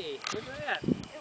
Hey, look at that.